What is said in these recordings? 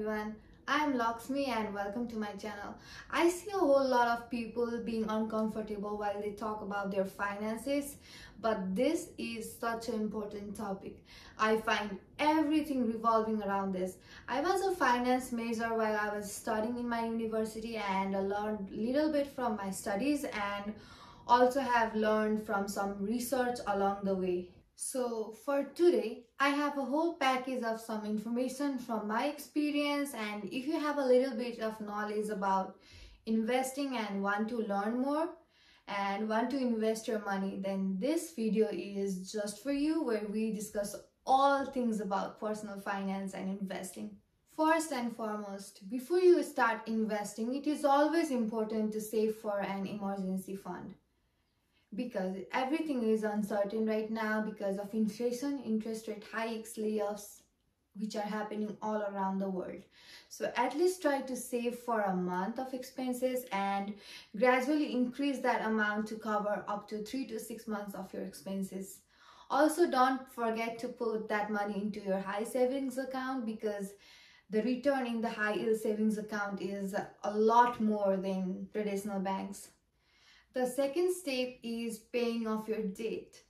everyone. I am Laxmi and welcome to my channel. I see a whole lot of people being uncomfortable while they talk about their finances, but this is such an important topic. I find everything revolving around this. I was a finance major while I was studying in my university and I learned a little bit from my studies and also have learned from some research along the way. So for today, I have a whole package of some information from my experience and if you have a little bit of knowledge about investing and want to learn more and want to invest your money, then this video is just for you where we discuss all things about personal finance and investing. First and foremost, before you start investing, it is always important to save for an emergency fund because everything is uncertain right now because of inflation, interest rate hikes, layoffs, which are happening all around the world. So at least try to save for a month of expenses and gradually increase that amount to cover up to three to six months of your expenses. Also, don't forget to put that money into your high savings account because the return in the high yield savings account is a lot more than traditional banks. The second step is paying off your debt.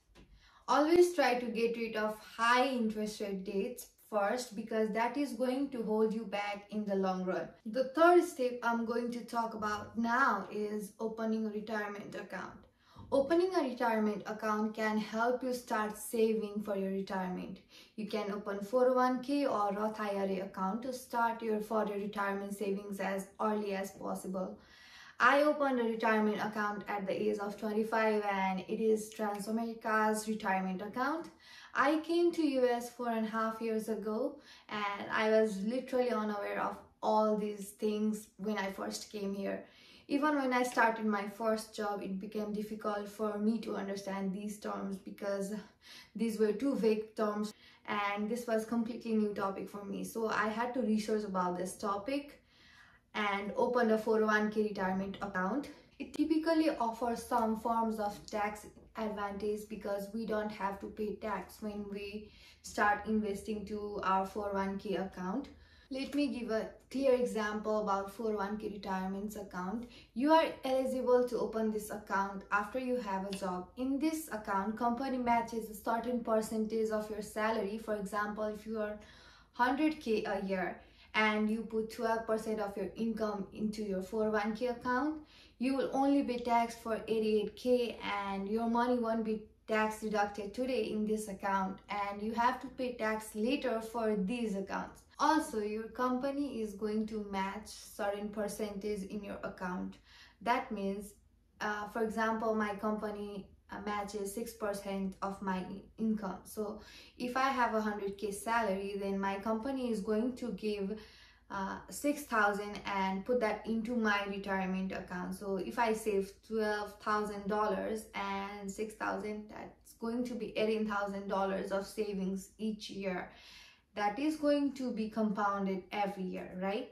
Always try to get rid of high interest rate debts first because that is going to hold you back in the long run. The third step I'm going to talk about now is opening a retirement account. Opening a retirement account can help you start saving for your retirement. You can open 401k or Roth IRA account to start your for your retirement savings as early as possible. I opened a retirement account at the age of 25 and it is Transamerica's retirement account. I came to US four and a half years ago and I was literally unaware of all these things when I first came here. Even when I started my first job, it became difficult for me to understand these terms because these were two vague terms and this was completely new topic for me. So I had to research about this topic and open a 401k retirement account. It typically offers some forms of tax advantage because we don't have to pay tax when we start investing to our 401k account. Let me give a clear example about 401k retirement account. You are eligible to open this account after you have a job. In this account, company matches a certain percentage of your salary. For example, if you are 100k a year, and you put 12% of your income into your 401k account, you will only be taxed for 88k and your money won't be tax deducted today in this account and you have to pay tax later for these accounts. Also, your company is going to match certain percentage in your account. That means, uh, for example, my company matches 6% of my income. So if I have a 100k salary, then my company is going to give uh, 6000 and put that into my retirement account. So if I save $12,000 and 6000 that's going to be $18,000 of savings each year. That is going to be compounded every year, right?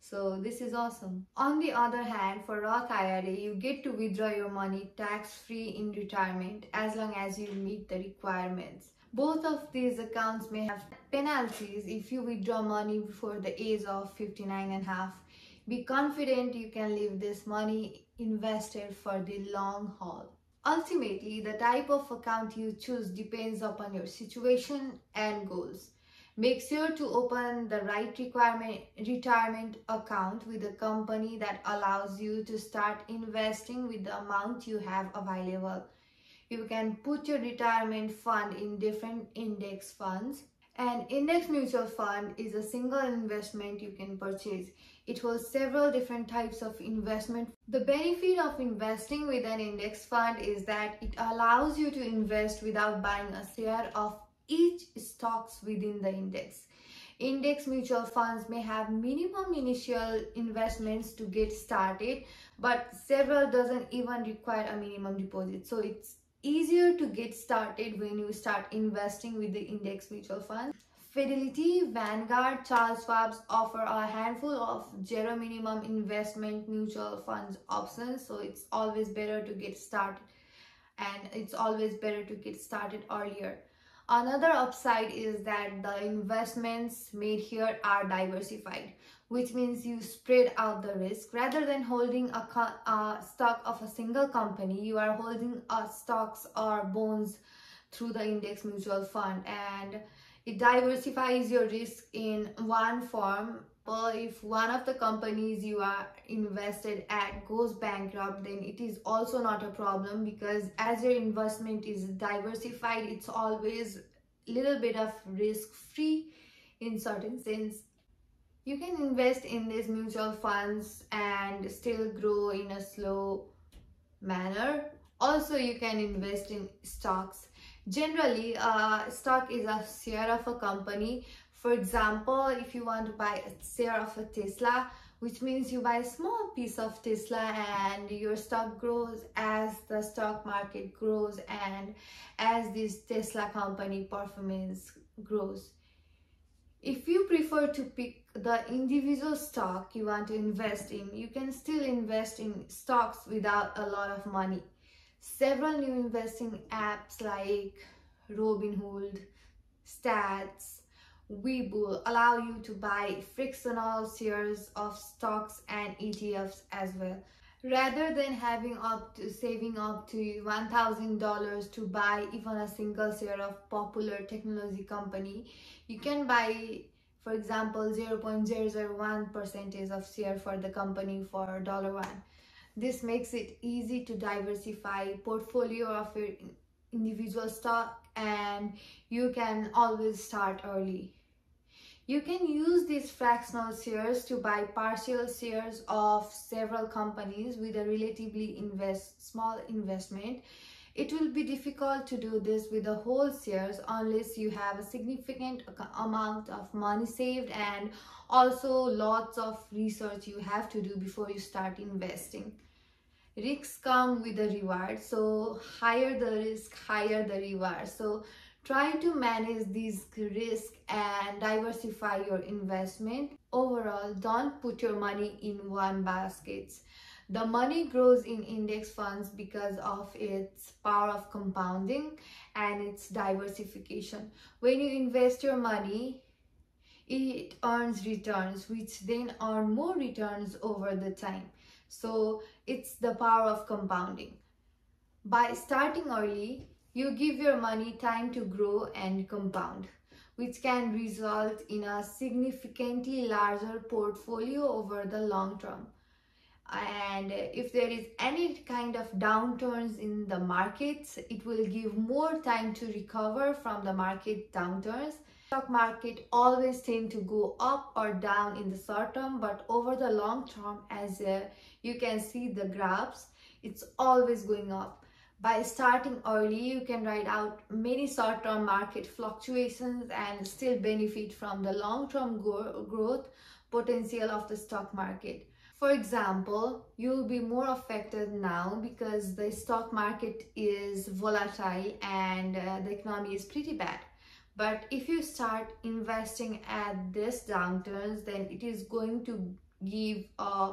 So this is awesome. On the other hand, for Roth IRA, you get to withdraw your money tax-free in retirement as long as you meet the requirements. Both of these accounts may have penalties if you withdraw money before the age of 59 and a half. Be confident you can leave this money invested for the long haul. Ultimately, the type of account you choose depends upon your situation and goals. Make sure to open the right requirement retirement account with a company that allows you to start investing with the amount you have available. You can put your retirement fund in different index funds. An index mutual fund is a single investment you can purchase. It holds several different types of investment. The benefit of investing with an index fund is that it allows you to invest without buying a share of each stocks within the index. Index mutual funds may have minimum initial investments to get started, but several doesn't even require a minimum deposit. So it's easier to get started when you start investing with the index mutual funds. Fidelity, Vanguard, Charles Schwab's offer a handful of zero minimum investment mutual funds options. So it's always better to get started and it's always better to get started earlier. Another upside is that the investments made here are diversified, which means you spread out the risk. Rather than holding a, a stock of a single company, you are holding a stocks or bonds through the index mutual fund and it diversifies your risk in one form well if one of the companies you are invested at goes bankrupt then it is also not a problem because as your investment is diversified it's always a little bit of risk free in certain sense. You can invest in these mutual funds and still grow in a slow manner. Also you can invest in stocks. Generally uh, stock is a share of a company for example, if you want to buy a share of a Tesla, which means you buy a small piece of Tesla and your stock grows as the stock market grows and as this Tesla company performance grows. If you prefer to pick the individual stock you want to invest in, you can still invest in stocks without a lot of money. Several new investing apps like Robinhood, Stash, Webull allow you to buy fractional shares of stocks and ETFs as well. Rather than having up to saving up to $1,000 to buy even a single share of popular technology company, you can buy for example 0.001 percentage of share for the company for dollar one. This makes it easy to diversify portfolio of your individual stock and you can always start early. You can use these fractional shares to buy partial shares of several companies with a relatively invest, small investment. It will be difficult to do this with the whole shares unless you have a significant amount of money saved and also lots of research you have to do before you start investing risks come with the reward so higher the risk higher the reward so Try to manage these risks and diversify your investment. Overall, don't put your money in one basket. The money grows in index funds because of its power of compounding and its diversification. When you invest your money, it earns returns which then earn more returns over the time. So it's the power of compounding. By starting early, you give your money time to grow and compound, which can result in a significantly larger portfolio over the long term. And if there is any kind of downturns in the markets, it will give more time to recover from the market downturns. Stock market always tend to go up or down in the short term, but over the long term, as uh, you can see the graphs, it's always going up by starting early, you can ride out many short-term market fluctuations and still benefit from the long-term growth potential of the stock market. For example, you'll be more affected now because the stock market is volatile and uh, the economy is pretty bad. But if you start investing at this downturns, then it is going to give uh,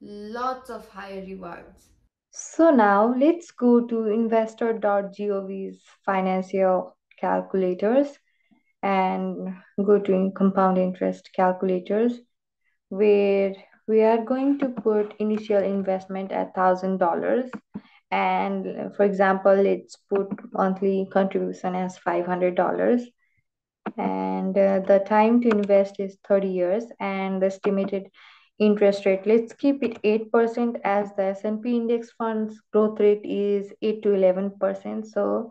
lots of higher rewards. So now let's go to investor.gov's financial calculators and go to compound interest calculators where we are going to put initial investment at thousand dollars. And for example let's put monthly contribution as five hundred dollars. And uh, the time to invest is 30 years and the estimated interest rate. Let's keep it 8% as the S&P index funds. Growth rate is 8 to 11% so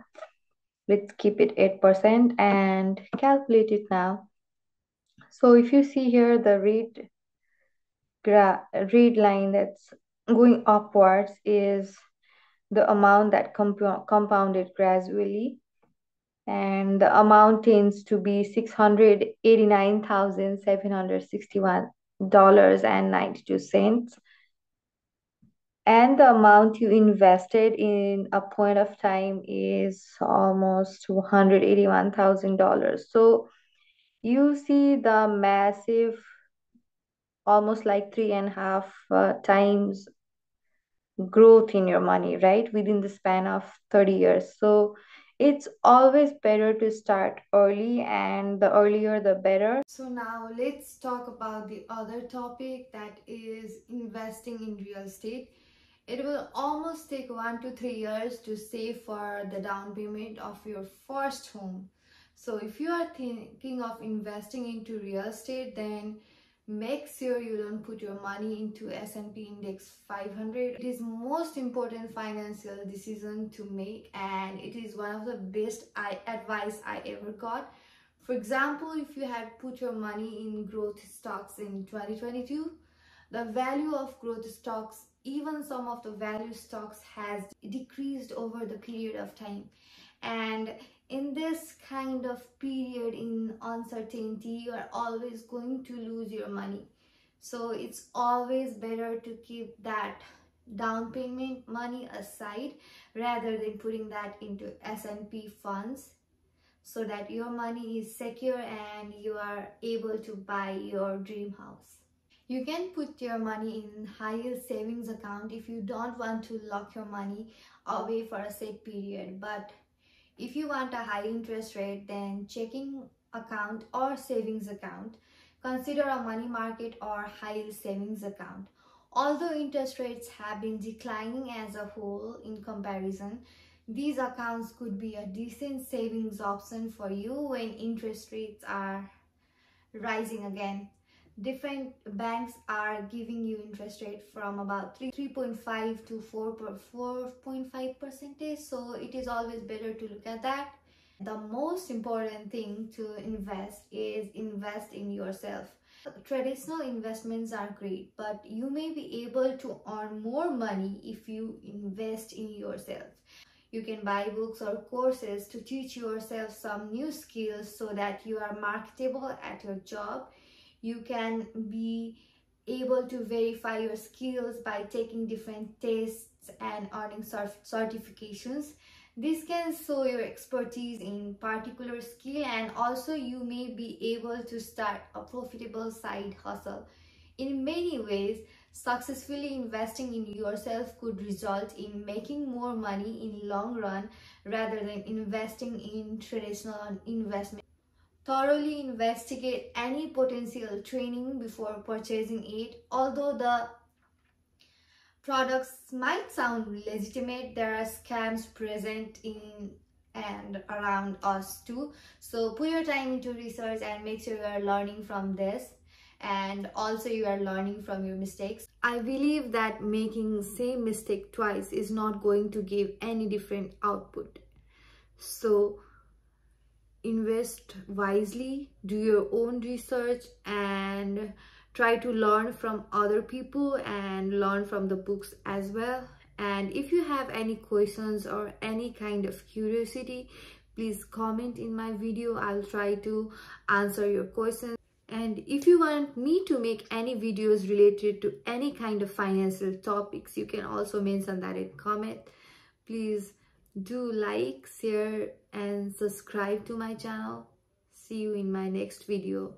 let's keep it 8% and calculate it now. So if you see here the red gra red line that's going upwards is the amount that comp compounded gradually. And the amount tends to be 689,761 dollars and 92 cents. And the amount you invested in a point of time is almost $181,000 so you see the massive almost like three and a half uh, times growth in your money right? Within the span of 30 years. So it's always better to start early and the earlier the better. So now let's talk about the other topic that is investing in real estate. It will almost take one to three years to save for the down payment of your first home. So if you are thinking of investing into real estate then make sure you don't put your money into S&P index 500 it is most important financial decision to make and it is one of the best I, advice I ever got. For example if you had put your money in growth stocks in 2022 the value of growth stocks even some of the value stocks has decreased over the period of time and in this kind of period in uncertainty you are always going to lose your money so it's always better to keep that down payment money aside rather than putting that into S&P funds so that your money is secure and you are able to buy your dream house. You can put your money in high yield savings account if you don't want to lock your money away for a set period but if you want a high interest rate, then checking account or savings account, consider a money market or high yield savings account. Although interest rates have been declining as a whole in comparison, these accounts could be a decent savings option for you when interest rates are rising again different banks are giving you interest rate from about 3.5 to 4.5 percentage so it is always better to look at that. The most important thing to invest is invest in yourself. Traditional investments are great but you may be able to earn more money if you invest in yourself. You can buy books or courses to teach yourself some new skills so that you are marketable at your job you can be able to verify your skills by taking different tests and earning certifications. This can show your expertise in particular skill and also you may be able to start a profitable side hustle. In many ways successfully investing in yourself could result in making more money in long run rather than investing in traditional investment Thoroughly investigate any potential training before purchasing it. Although the products might sound legitimate, there are scams present in and around us too. So put your time into research and make sure you are learning from this and also you are learning from your mistakes. I believe that making same mistake twice is not going to give any different output. So invest wisely do your own research and try to learn from other people and learn from the books as well. And if you have any questions or any kind of curiosity please comment in my video. I'll try to answer your questions. And if you want me to make any videos related to any kind of financial topics you can also mention that in comment. Please do like share and subscribe to my channel. See you in my next video